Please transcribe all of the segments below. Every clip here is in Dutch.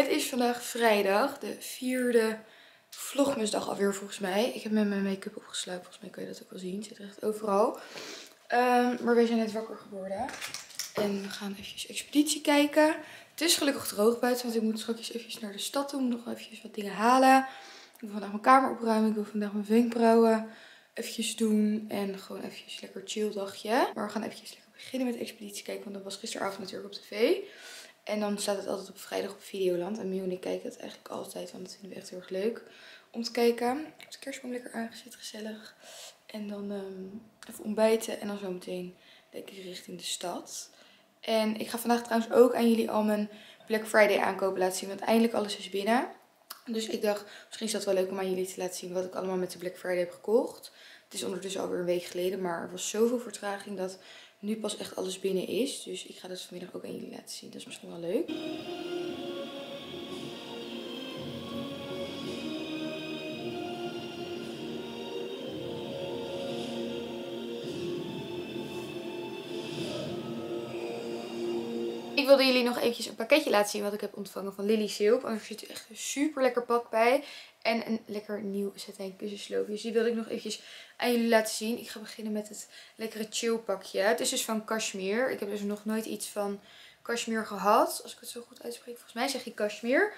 Het is vandaag vrijdag, de vierde vlogmusdag alweer volgens mij. Ik heb met mijn make-up opgesluit, volgens mij kun je dat ook wel zien. Het zit echt overal. Ehm, maar we zijn net wakker geworden. En we gaan even expeditie kijken. Het is gelukkig droog buiten, want ik moet straks even naar de stad toe. Nog even wat dingen halen. Ik wil vandaag mijn kamer opruimen. Ik wil vandaag mijn wenkbrauwen eventjes doen. En gewoon eventjes lekker chill dagje. Maar we gaan eventjes lekker beginnen met expeditie kijken. Want dat was gisteravond natuurlijk op tv. En dan staat het altijd op vrijdag op Videoland. En Mio en ik kijken het eigenlijk altijd, want dat vinden we echt heel erg leuk om te kijken. Ik heb de kerstboom lekker aangezet, gezellig. En dan even ontbijten en dan zo meteen lekker richting de stad. En ik ga vandaag trouwens ook aan jullie al mijn Black Friday aankopen laten zien, want eindelijk alles is binnen. Dus ik dacht, misschien is dat wel leuk om aan jullie te laten zien wat ik allemaal met de Black Friday heb gekocht. Het is ondertussen alweer een week geleden, maar er was zoveel vertraging dat nu pas echt alles binnen is. Dus ik ga dat vanmiddag ook aan jullie laten zien. Dat is misschien wel leuk. Ik wilde jullie nog eventjes een pakketje laten zien wat ik heb ontvangen van Lily Silk. Want er zit echt een super lekker pak bij. En een lekker nieuw satijn kussensloopje. Dus die wilde ik nog eventjes aan jullie laten zien. Ik ga beginnen met het lekkere chill pakje. Het is dus van Cashmere. Ik heb dus nog nooit iets van Cashmere gehad. Als ik het zo goed uitspreek. Volgens mij zeg je Cashmere.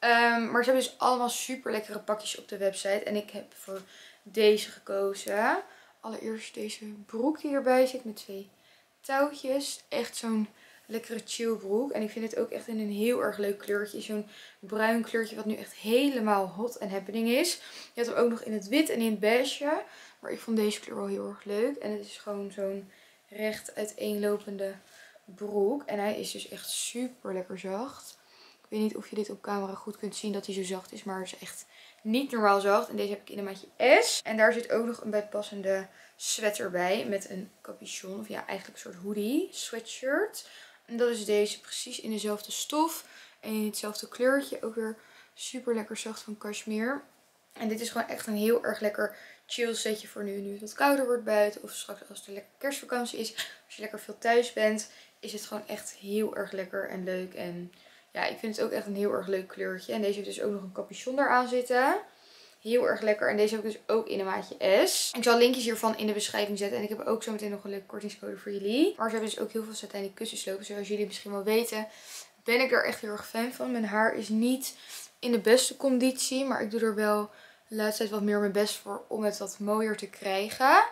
Um, maar ze hebben dus allemaal super lekkere pakjes op de website. En ik heb voor deze gekozen. Allereerst deze broek die erbij zit met twee touwtjes. Echt zo'n lekkere chill broek. En ik vind het ook echt in een heel erg leuk kleurtje. Zo'n bruin kleurtje wat nu echt helemaal hot en happening is. Je had hem ook nog in het wit en in het beige. Maar ik vond deze kleur wel heel erg leuk. En het is gewoon zo'n recht uiteenlopende broek. En hij is dus echt super lekker zacht. Ik weet niet of je dit op camera goed kunt zien dat hij zo zacht is. Maar hij is echt niet normaal zacht. En deze heb ik in een maatje S. En daar zit ook nog een bijpassende sweater bij. Met een capuchon. Of ja, eigenlijk een soort hoodie. Sweatshirt. En dat is deze precies in dezelfde stof. En in hetzelfde kleurtje. Ook weer super lekker zacht van cashmere. En dit is gewoon echt een heel erg lekker chill setje voor nu. Nu het wat kouder wordt buiten. Of straks als het lekker kerstvakantie is. Als je lekker veel thuis bent. Is het gewoon echt heel erg lekker en leuk. En ja, ik vind het ook echt een heel erg leuk kleurtje. En deze heeft dus ook nog een capuchon eraan zitten. Heel erg lekker. En deze heb ik dus ook in een maatje S. Ik zal linkjes hiervan in de beschrijving zetten. En ik heb ook zo meteen nog een leuke kortingscode voor jullie. Maar ze hebben dus ook heel veel satijnen kussenslopen. Zoals jullie misschien wel weten ben ik er echt heel erg fan van. Mijn haar is niet in de beste conditie. Maar ik doe er wel de laatste tijd wat meer mijn best voor om het wat mooier te krijgen.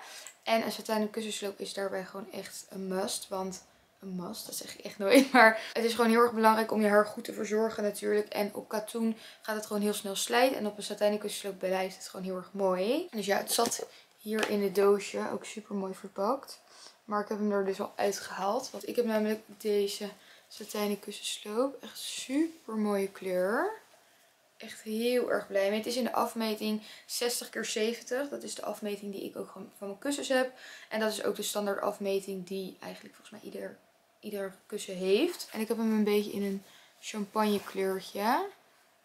En een satijnen kussensloop is daarbij gewoon echt een must. Want een must, dat zeg ik echt nooit. Maar het is gewoon heel erg belangrijk om je haar goed te verzorgen natuurlijk. En op katoen gaat het gewoon heel snel slijten. En op een satijnen blijft het gewoon heel erg mooi. Dus ja, het zat hier in het doosje. Ook super mooi verpakt. Maar ik heb hem er dus al uitgehaald. Want ik heb namelijk deze satijnen kussensloop. Echt super mooie kleur. Echt heel erg blij mee. Het is in de afmeting 60 x 70. Dat is de afmeting die ik ook van mijn kussens heb. En dat is ook de standaard afmeting die eigenlijk volgens mij ieder ieder kussen heeft. En ik heb hem een beetje in een champagne kleurtje.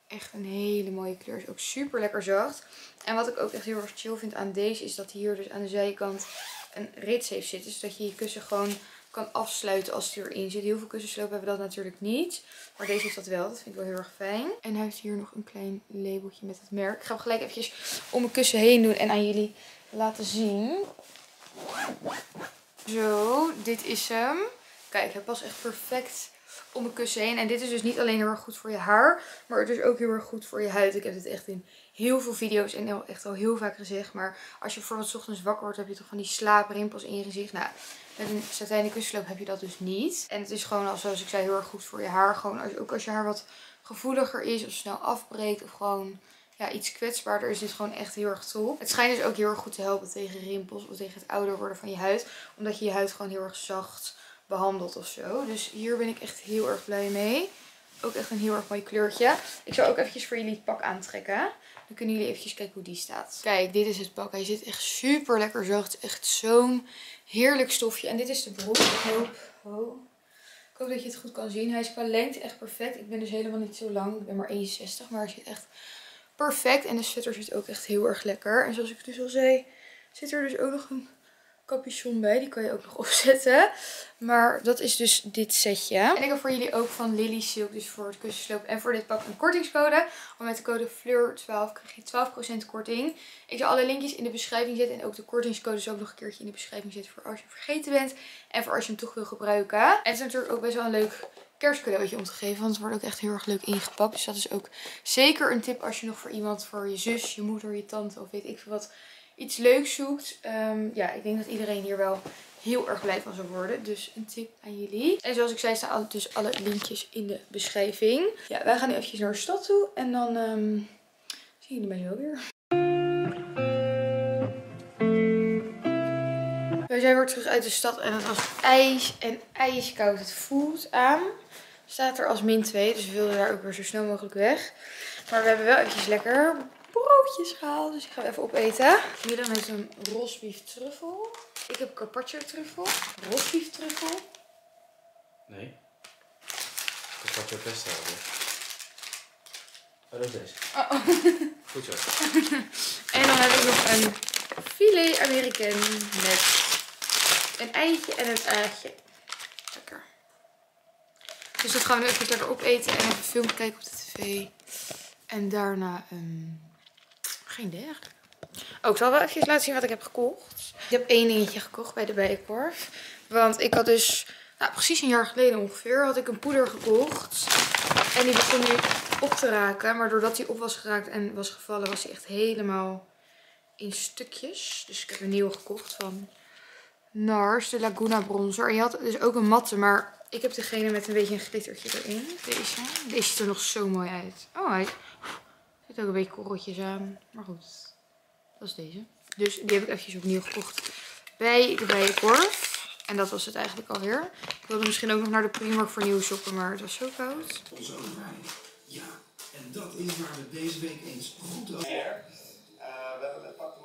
Echt een hele mooie kleur. Is ook super lekker zacht. En wat ik ook echt heel erg chill vind aan deze is dat hier dus aan de zijkant een rits heeft zitten. Dus dat je je kussen gewoon kan afsluiten als die erin zit. Heel veel kussenslopen hebben dat natuurlijk niet. Maar deze heeft dat wel. Dat vind ik wel heel erg fijn. En hij heeft hier nog een klein labeltje met het merk. Ik ga hem gelijk eventjes om mijn kussen heen doen en aan jullie laten zien. Zo, dit is hem. Kijk, hij past echt perfect om mijn kussen heen. En dit is dus niet alleen heel erg goed voor je haar, maar het is ook heel erg goed voor je huid. Ik heb dit echt in heel veel video's en echt al heel vaak gezegd. Maar als je bijvoorbeeld ochtends wakker wordt, heb je toch van die slaaprimpels in je gezicht. Nou, met een satijnen kussensloop heb je dat dus niet. En het is gewoon, al, zoals ik zei, heel erg goed voor je haar. Gewoon als, ook als je haar wat gevoeliger is of snel afbreekt of gewoon ja, iets kwetsbaarder is dit gewoon echt heel erg top. Het schijnt dus ook heel erg goed te helpen tegen rimpels of tegen het ouder worden van je huid. Omdat je huid gewoon heel erg zacht behandeld of zo. Dus hier ben ik echt heel erg blij mee. Ook echt een heel erg mooi kleurtje. Ik zal ook eventjes voor jullie het pak aantrekken. Dan kunnen jullie eventjes kijken hoe die staat. Kijk, dit is het pak. Hij zit echt super lekker zacht. Echt zo'n heerlijk stofje. En dit is de broek. Ik hoop, oh. dat je het goed kan zien. Hij is qua lengte echt perfect. Ik ben dus helemaal niet zo lang. Ik ben maar 61. Maar hij zit echt perfect. En de sweater zit ook echt heel erg lekker. En zoals ik dus al zei, zit er dus ook nog een capuchon bij. Die kan je ook nog opzetten. Maar dat is dus dit setje. En ik heb voor jullie ook van Lily Silk, dus voor het kussensloop en voor dit pak een kortingscode. Want met de code FLEUR12 krijg je 12% korting. Ik zal alle linkjes in de beschrijving zetten. En ook de kortingscodes ook nog een keertje in de beschrijving zetten voor als je vergeten bent. En voor als je hem toch wil gebruiken. En het is natuurlijk ook best wel een leuk kerstcadeautje om te geven. Want het wordt ook echt heel erg leuk ingepakt. Dus dat is ook zeker een tip als je nog voor iemand, voor je zus, je moeder, je tante of weet ik veel wat iets leuks zoekt. Ehm, ja, ik denk dat iedereen hier wel heel erg blij van zou worden. Dus een tip aan jullie. En zoals ik zei staan dus alle linkjes in de beschrijving. Ja, wij gaan nu eventjes naar de stad toe. En dan um, zien jullie mij zo weer. Wij zijn weer terug uit de stad en het was ijs en ijskoud. Het voelt aan. Staat er als min 2, dus we wilden daar ook weer zo snel mogelijk weg. Maar we hebben wel eventjes lekker broodjes gehaald. Dus ik ga even opeten. Hier dan is een rosbief truffel. Ik heb carpaccio truffel. Rosbief truffel. Nee. Carpaccio pesto. Oh, dat is deze. Oh, oh. Goed zo. en dan heb ik nog een filet americain met een eitje en een aardje. Lekker. Dus dat gaan we nu even lekker opeten en even een film kijken op de tv. En daarna um, geen idee eigenlijk. Oh, zal wel even laten zien wat ik heb gekocht. Ik heb één dingetje gekocht bij de Bijenkorf. Want ik had dus, nou, precies een jaar geleden ongeveer, had ik een poeder gekocht. En die begon nu op te raken. Maar doordat hij op was geraakt en was gevallen, was hij echt helemaal in stukjes. Dus ik heb een nieuwe gekocht van NARS, de Laguna Bronzer. En je had dus ook een matte, maar ik heb degene met een beetje een glittertje erin. Deze. Deze ziet er nog zo mooi uit. Oh, hij zit ook een beetje korreltjes aan. Maar goed, dat is deze. Dus die heb ik eventjes opnieuw gekocht bij de Bijenkorf. En dat was het eigenlijk alweer. Ik wilde misschien ook nog naar de Primark voor nieuwe sokken, maar het was zo koud. Onze Ja, en dat is waar we deze week eens goed over... Uh, we hebben het pak de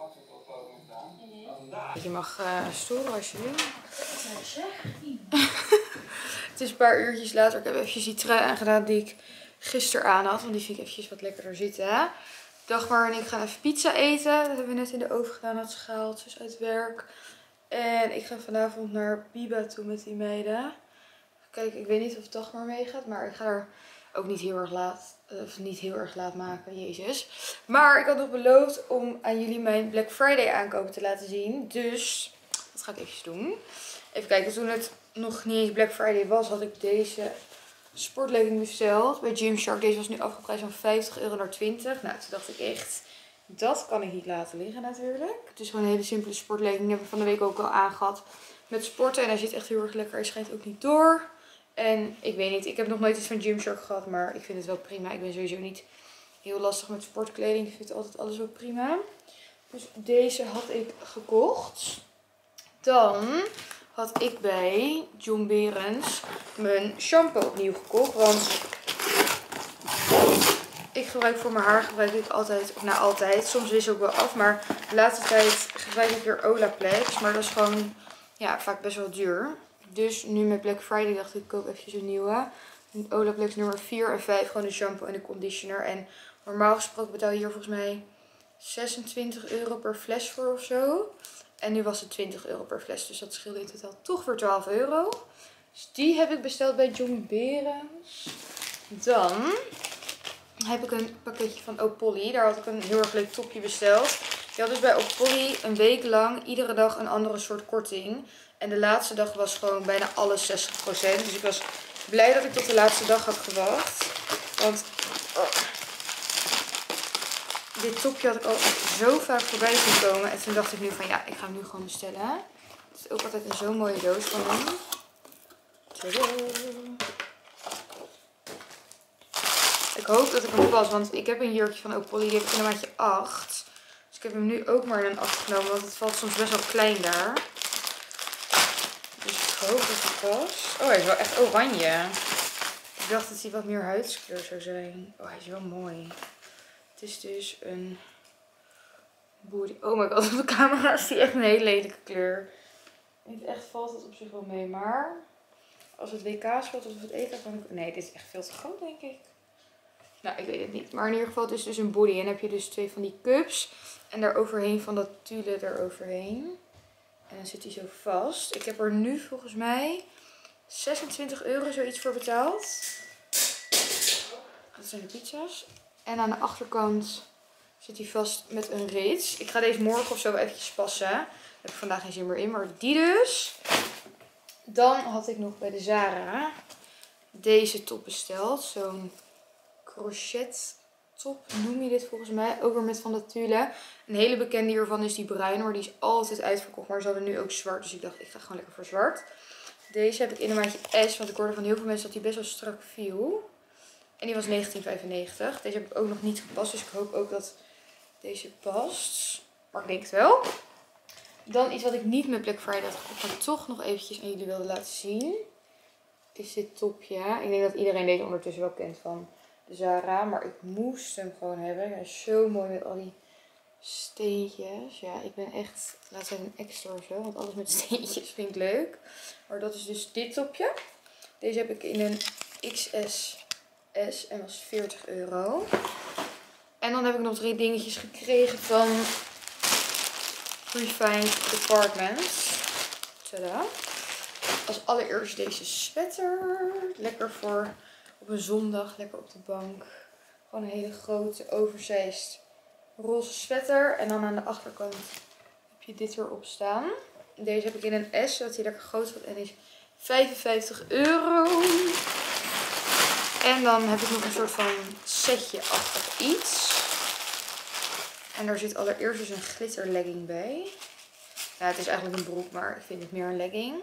gedaan. Je mag uh, storen als je wil. het is een paar uurtjes later. Ik heb eventjes die trui aangedaan die ik gisteren aan had. Want die vind ik eventjes wat lekkerder zitten. Dagmar en ik gaan even pizza eten. Dat hebben we net in de oven gedaan. Dat is gehaald, dus uit werk. En ik ga vanavond naar Biba toe met die meiden. Kijk, ik weet niet of Dagmar meegaat. Maar ik ga er ook niet heel erg laat, of niet heel erg laat maken, jezus. Maar ik had nog beloofd om aan jullie mijn Black Friday aankopen te laten zien. Dus dat ga ik even doen. Even kijken, toen het nog niet eens Black Friday was, had ik deze sportlegging besteld bij Gymshark. Deze was nu afgeprijsd van 50 euro naar 20. Nou, toen dacht ik echt, dat kan ik niet laten liggen natuurlijk. Het is gewoon een hele simpele sportlegging. Die heb ik van de week ook al aangehad met sporten. En hij zit echt heel erg lekker. Hij schijnt ook niet door. En ik weet niet, ik heb nog nooit iets van Gymshark gehad, maar ik vind het wel prima. Ik ben sowieso niet heel lastig met sportkleding. Ik vind altijd alles wel prima. Dus deze had ik gekocht. Dan had ik bij John Berens mijn shampoo opnieuw gekocht. Want ik gebruik voor mijn haar gebruik ik altijd, of nou altijd, soms wissel ik wel af. Maar de laatste tijd gebruik ik weer Olaplex. Maar dat is gewoon ja, vaak best wel duur. Dus nu met Black Friday dacht ik, ik koop eventjes een nieuwe. Olaplex nummer 4 en 5. Gewoon een shampoo en een conditioner. En normaal gesproken betaal je hier volgens mij 26 euro per fles voor of zo. En nu was het 20 euro per fles. Dus dat scheelde in totaal toch voor 12 euro. Dus die heb ik besteld bij John Berens. Dan heb ik een pakketje van Opolly. Daar had ik een heel erg leuk topje besteld. Je had dus bij Opolly een week lang iedere dag een andere soort korting. En de laatste dag was gewoon bijna alles 60%. Dus ik was blij dat ik tot de laatste dag had gewacht. Want oh, dit topje had ik al zo vaak voorbij zien komen. En toen dacht ik nu van ja, ik ga hem nu gewoon bestellen. Het is ook altijd een zo'n mooie doos van hem. Ik hoop dat ik hem pas, want ik heb een jurkje van Opolly, die heb ik in een maatje 8. Dus ik heb hem nu ook maar in een 8 genomen, want het valt soms best wel klein daar. Dus ik hoop dat hij past. Oh, hij is wel echt oranje. Ik dacht dat hij wat meer huidskleur zou zijn. Oh, hij is wel mooi. Het is dus een body. Oh my god, op de camera is hij echt een hele lelijke kleur. Niet echt valt het op zich wel mee, maar als het WK speelt of het EK kan ik... Nee, dit is echt veel te groot, denk ik. Nou, ik weet het niet. Maar in ieder geval, het is dus een body. En dan heb je dus twee van die cups. En daar overheen van dat tulle eroverheen. En dan zit hij zo vast. Ik heb er nu volgens mij 26 euro zoiets voor betaald. Dat zijn de pizza's. En aan de achterkant zit hij vast met een reets. Ik ga deze morgen of zo eventjes passen. Daar heb ik vandaag geen zin meer in. Maar die dus. Dan had ik nog bij de Zara deze top besteld. Zo'n crochet top noem je dit volgens mij. Ook weer met van dat tulle. Een hele bekende hiervan is die bruine. Maar die is altijd uitverkocht. Maar ze hadden nu ook zwart. Dus ik dacht ik ga gewoon lekker voor zwart. Deze heb ik in een maatje S. Want ik hoorde van heel veel mensen dat die best wel strak viel. En die was 19,95. Deze heb ik ook nog niet gepast. Dus ik hoop ook dat deze past. Maar ik denk het wel. Dan iets wat ik niet met Black Friday had gekocht. Maar toch nog eventjes aan jullie wilde laten zien. Is dit topje. Ik denk dat iedereen deze ondertussen wel kent van Zara. Maar ik moest hem gewoon hebben. Hij is zo mooi met al die steentjes. Ja, ik ben echt, laat zeggen een extra of zo. Want alles met steentjes vind ik leuk. Maar dat is dus dit topje. Deze heb ik in een XS S en was 40 euro. En dan heb ik nog drie dingetjes gekregen van Refined Departments. Tada. Als allereerst deze sweater. Lekker voor op een zondag, lekker op de bank. Gewoon een hele grote, oversized roze sweater. En dan aan de achterkant heb je dit erop staan. Deze heb ik in een S, zodat hij lekker groot wordt. En die is 55 euro. En dan heb ik nog een soort van setje-achtig iets. En daar zit allereerst dus een glitter legging bij. Ja, het is eigenlijk een broek, maar ik vind het meer een legging.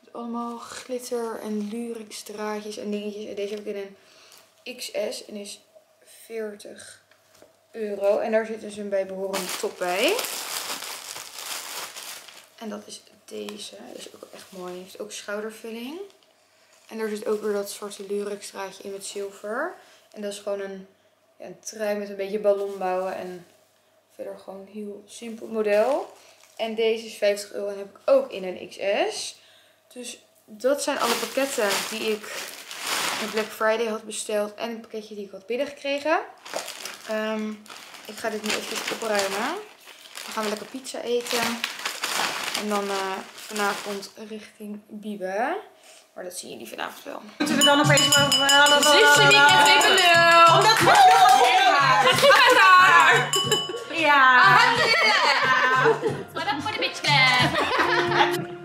Dus allemaal glitter en lurex draadjes en dingetjes. Deze heb ik in een XS en is 40 euro. En daar zit dus een bijbehorende top bij. En dat is deze. Is ook echt mooi. Heeft ook schoudervulling. En er zit ook weer dat zwarte lurex draadje in met zilver. En dat is gewoon een, een trui met een beetje ballonbouwen. En verder gewoon een heel simpel model. En deze is 50 euro en heb ik ook in een XS. Dus dat zijn alle pakketten die ik met Black Friday had besteld. En het pakketje die ik had binnengekregen. Ehm, ik ga dit nu even opruimen. Dan gaan we lekker pizza eten. En dan eh, vanavond richting Biba. Maar dat zien jullie vanavond wel. Moeten we dan opeens maar... Zit ze niet met even lul? Omdat we nog daar! Ja. What up for the bitch?